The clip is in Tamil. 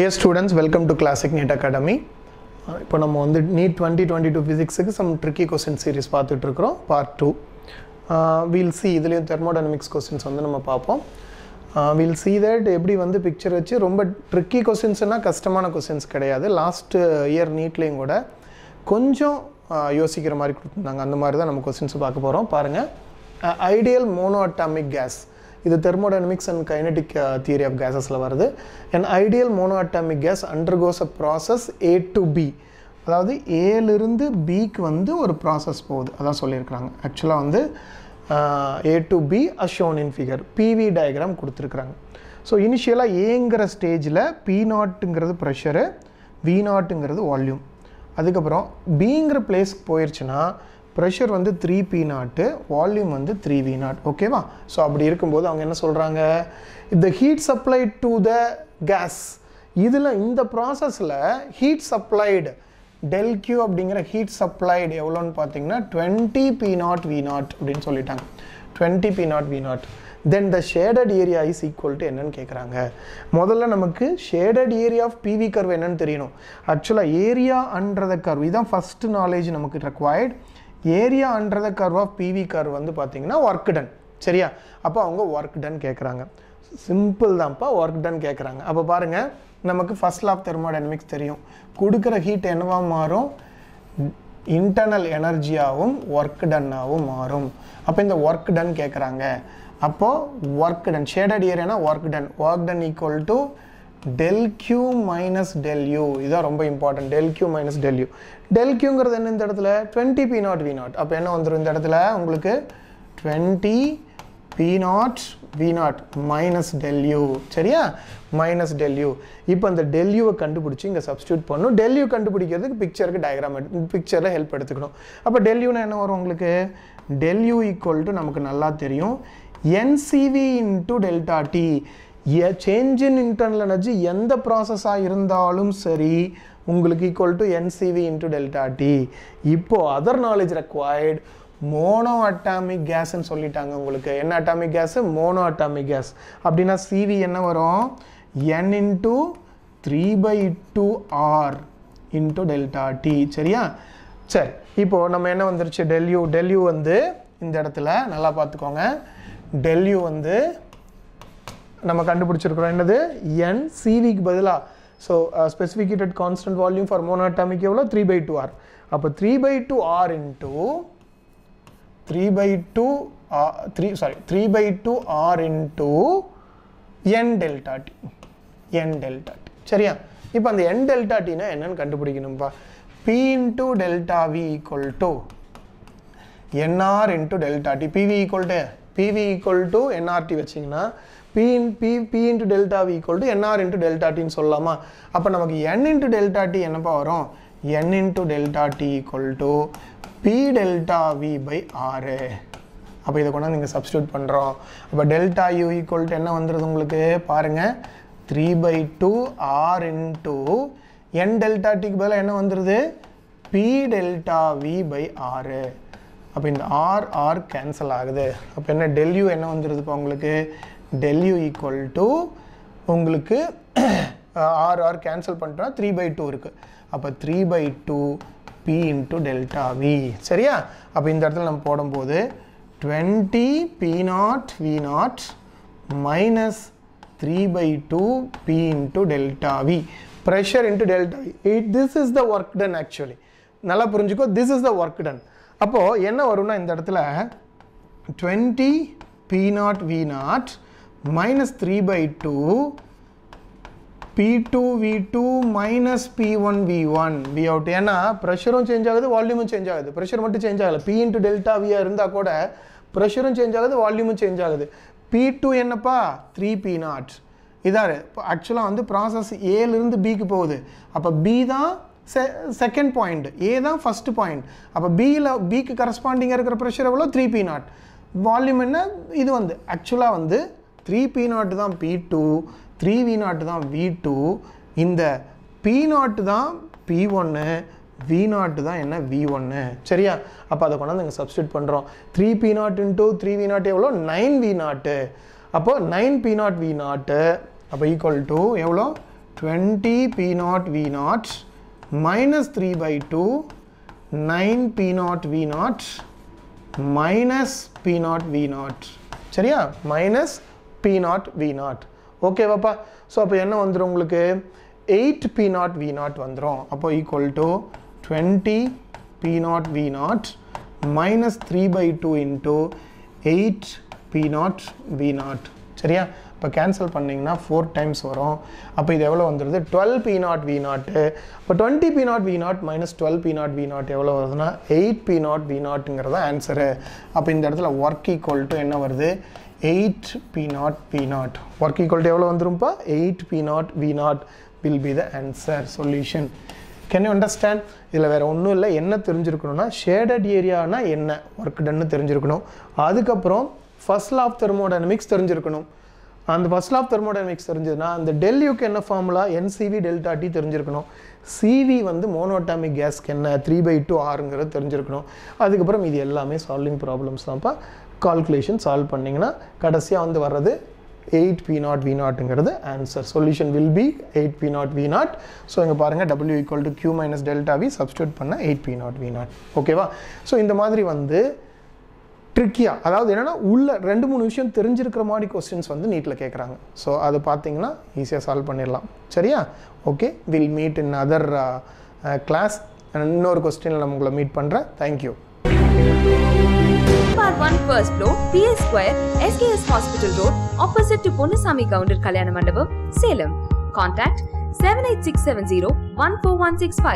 Dear students welcome to Classic NEET academy இப்போ நம்ம வந்து நீட் டுவெண்ட்டி டுவெண்ட்டி டூ ஃபிசிக்ஸுக்கு சம் ட்ரிக்கி கொஸ்டின் சீரிஸ் பார்த்துட்ருக்குறோம் பார்ட் டூ வீல் சி இதுலேயும் தெர்மோடைனமிக்ஸ் கொஸ்டின்ஸ் வந்து நம்ம பார்ப்போம். வீல் சி தட் எப்படி வந்து பிக்சர் வச்சு ரொம்ப ட்ரிக்கி கொஸ்டின்ஸ்னால் கஷ்டமான கொஸ்டின்ஸ் கிடையாது. லாஸ்ட் இயர் நீட்லேயும் கூட கொஞ்சம் uh, யோசிக்கிற மாதிரி கொடுத்துருந்தாங்க. அந்த மாதிரி தான் நம்ம கொஸ்டின்ஸ் பார்க்க போகிறோம் பாருங்கள் ஐடியல் மோனோ அட்டாமிக் கேஸ் இது thermodynamics and kinetic theory of கேஸஸில் வருது. And ideal mono atomic gas undergoes a process A to B அதாவது ஏலிருந்து பிக்கு வந்து ஒரு ப்ராசஸ் போகுது. அதான் சொல்லியிருக்கிறாங்க. ஆக்சுவலாக வந்து A to B as shown in figure PV diagram கொடுத்துருக்குறாங்க. ஸோ இனிஷியலாக ஏங்கிற ஸ்டேஜில் பி நாட்டுங்கிறது ப்ரெஷரு வி நாட்டுங்கிறது வால்யூம் அதுக்கப்புறம் பிங்கிற பிளேஸ்க்கு போயிடுச்சுன்னா ப்ரெஷர் வந்து த்ரீ பி நாட்டு வால்யூம் வந்து த்ரீ வி நாட் ஓகேவா ஸோ அப்படி இருக்கும்போது அவங்க என்ன சொல்கிறாங்க இந்த heat supply to the gas இதில் இந்த ப்ராசஸில் ஹீட் சப்ளைடு டெல் கியூ அப்படிங்கிற ஹீட் சப்ளைடு எவ்வளோன்னு பார்த்தீங்கன்னா twenty P naught V naught அப்படின்னு சொல்லிட்டாங்க. Twenty P naught V naught then the shaded area is equal to என்னன்னு கேட்குறாங்க முதல்ல நமக்கு shaded area of PV curve என்னன்னு தெரியணும். ஆக்சுவலாக ஏரியா அண்டர் த கர்வ் இதுதான் ஃபஸ்ட்டு நாலேஜ் நமக்கு required area under the curve of PV curve வந்து பார்த்தீங்கன்னா ஒர்க் டன் சரியா? அப்போ அவங்க ஒர்க் டன் கேட்குறாங்க சிம்பிள் தான்ப்பா ஒர்க் டன் கேட்குறாங்க அப்போ பாருங்கள் நமக்கு ஃபர்ஸ்ட் ஆஃப் தெர்மோடைனமிக்ஸ் தெரியும். கொடுக்குற ஹீட் என்னவாக மாறும்? இன்டர்னல் எனர்ஜியாகவும் ஒர்க் டன்னாகவும் மாறும். அப்போ இந்த ஒர்க் டன் கேட்குறாங்க அப்போது work done shaded ஏரியானா work done work done equal to del Q minus del U இதுதான் ரொம்ப important del Q minus del U del கியூங்கிறது என்ன இந்த இடத்துல? Twenty P naught V naught அப்போ என்ன வந்துடும் இந்த இடத்துல? உங்களுக்கு twenty P naught V naught minus del U சரியா? மைனஸ் டெல் யூ இப்போ அந்த டெல் யூவை கண்டுபிடிச்சி இங்கே சப்ஸ்டியூட் பண்ணணும் டெல் யூ கண்டுபிடிக்கிறதுக்கு பிக்சருக்கு டயக்ராம் எடு பிக்சரில் ஹெல்ப் எடுத்துக்கணும். அப்போ டெல் யூனா என்ன வரும் உங்களுக்கு? டெல் யூ ஈக்குவல் டு நமக்கு நல்லா தெரியும். NCV into delta T change in internal energy எந்த ப்ராசஸாக இருந்தாலும் சரி உங்களுக்கு equal to NCV into delta T இப்போது other knowledge required mono atomic கேஸ்ன்னு சொல்லிட்டாங்க உங்களுக்கு. என்ன atomic gas mono atomic gas அப்படின்னா சிவி என்ன வரும்? N into three by two R into delta T சரியா? சரி இப்போது நம்ம என்ன வந்துருச்சு? டெல்யூ டெல்யூ வந்து இந்த இடத்துல நல்லா பார்த்துக்கோங்க. டெல்யூ வந்து நம்ம கண்டுபிடிச்சிருக்கிறோம். என்னது? என் சிவிக்கு பதிலாக so specific heat at constant volume for monatomic எவ்வளோ த்ரீ பை டூ ஆர் அப்போ three by two R into three by two three sorry three by two R into N delta T N delta T சரியா? இப்போ அந்த என் டெல்டா டினா என்னன்னு கண்டுபிடிக்கணும்ப்பா P into delta V equal to NR into delta T PV equal to PV equal to NRT வச்சிங்கன்னா P in P P into delta V equal to NR into delta டின்னு சொல்லலாமா? அப்போ நமக்கு என் இன்ட்டு டெல்டா டி என்னப்பா வரும்? N into delta T equal to P delta V by R அப்போ இதை கொண்டாந்து நீங்கள் சப்ஸ்டியூட் பண்ணுறோம் அப்போ டெல்டா யூ ஈக்குவல் டு என்ன வந்துடுது உங்களுக்கு? பாருங்கள் three by two R into N delta டிக்கு பதிலாக என்ன வந்துடுது P delta V by R அப்போ இந்த ஆர் ஆர் கேன்சல் ஆகுது. அப்போ என்ன டெல்யூ என்ன வந்துடுதுப்பா உங்களுக்கு? டெல்யூ ஈக்குவல் டு உங்களுக்கு ஆர் ஆர் கேன்சல் பண்ணிட்டோம்னா த்ரீ பை டூ இருக்குது அப்போ three by two P into delta V சரியா? அப்போ இந்த இடத்துல நம்ம போடும்போது twenty P naught V naught minus three by two P into delta V pressure into delta V it this is the work done actually நல்லா புரிஞ்சுக்கோ this is the work done அப்போது என்ன வரும்னா இந்த இடத்துல twenty P naught V naught minus three by two P two V two minus P one V one V out ஏன்னா ப்ரெஷரும் சேஞ்ச் ஆகுது வால்யூமும் சேஞ்ச் ஆகுது. ப்ரெஷர் மட்டும் சேஞ்ச் ஆகலை. பி இன்ட்டு டெல்டா வியாக இருந்தால் கூட ப்ரெஷரும் சேஞ்ச் ஆகுது வால்யூமும் சேஞ்ச் ஆகுது. பி டூ என்னப்பா? த்ரீ பி நாட் இதாரு. இப்போ ஆக்சுவலாக வந்து ப்ராசஸ் ஏலேருந்து பிக்கு போகுது. அப்போ பி தான் செ செகண்ட் பாயிண்ட் ஏ தான் ஃபஸ்ட்டு பாயிண்ட் அப்போ பியில் பிக்கு கரஸ்பாண்டிங்காக இருக்கிற ப்ரெஷர் எவ்வளோ? த்ரீ பி நாட் வால்யூம் என்ன? இது வந்து ஆக்சுவலாக வந்து த்ரீ பி நாட்டு தான் பி டூ த்ரீ வி நாட்டு தான் வி டூ இந்த பி நாட்டு தான் பி ஒன்று வி நாட்டு தான் என்ன? வி ஒன்று சரியா? அப்போ அதை கொண்டாந்து இங்கே சப்ஸ்டியூட் பண்ணுறோம் three P naught into three V naught எவ்வளோ? நைன் வி நாட்டு அப்போ nine P naught V naught அப்போ ஈக்குவல் டு எவ்வளோ? Twenty P naught V naught minus three by two nine P naught V naught minus P naught V naught சரியா? Minus P naught V naught ஓகேவாப்பா ஸோ அப்போ என்ன வந்துடும் உங்களுக்கு? Eight P naught V naught வந்துடும் அப்போ equal to twenty P naught V naught minus three by two into eight P naught V naught சரியா? இப்போ கேன்சல் பண்ணிங்கன்னா ஃபோர் டைம்ஸ் வரும். அப்போ இது எவ்வளோ வந்துடுது twelve P not V naught இப்போ twenty P naught V naught minus twelve P naught V naught எவ்வளோ வருதுன்னா எயிட் பி நாட் வி நாட்டுங்கிறத ஆன்சரு அப்போ இந்த இடத்துல ஒர்க் ஈக்குவல் டு என்ன வருது? Eight P naught P naught work equal to எவ்வளோ வந்துரும்ப்பா eight P naught V naught will be the answer solution can you understand இதில் வேறு ஒன்றும் இல்லை. என்ன தெரிஞ்சிருக்கணும்னா ஷேடட் ஏரியானா என்ன? ஒர்க் டன்னு தெரிஞ்சிருக்கணும். அதுக்கப்புறம் ஃபர்ஸ்ட் லா ஆஃப் தெர்மோடைனமிக்ஸ் தெரிஞ்சிருக்கணும். அந்த ஃபர்ஸ்ட் ஆஃப் தெர்மோடைனமிக்ஸ் தெரிஞ்சதுன்னா அந்த டெல்யூக்கு என்ன formula n c v delta T தெரிஞ்சிருக்கணும். சிவி வந்து மோனோட்டாமிக் கேஸ்க்கு என்ன? த்ரீ பை டூ ஆறுங்கிறது தெரிஞ்சிருக்கணும். அதுக்கப்புறம் இது எல்லாமே சால்விங் ப்ராப்ளம்ஸ் தான்ப்பா. கால்குலேஷன் சால்வ் பண்ணிங்கன்னா கடைசியாக வந்து வர்றது eight P not V நாட்டுங்கிறது answer solution will be eight P naught V naught so இங்கே பாருங்கள் W equal to Q minus delta V substitute பண்ண eight P naught V naught ஓகேவா ஸோ இந்த மாதிரி வந்து ட்ரிக்கியாக அதாவது என்னென்னா உள்ள ரெண்டு மூணு விஷயம் தெரிஞ்சிருக்கிற மாதிரி கொஸ்டின்ஸ் வந்து நீட்டில் கேட்குறாங்க ஸோ அதை பார்த்தீங்கன்னா ஈஸியாக சால்வ் பண்ணிடலாம். சரியா? Okay will meet in other class இன்னொரு கொஸ்டினில் நம்ம உங்களை மீட் பண்ணுறேன் thank you Part 1 First Floor, PS Square, SKS Hospital Road, opposite to Ponusami Counter Kalyana Mandapam, Salem. Contact 78670 14165.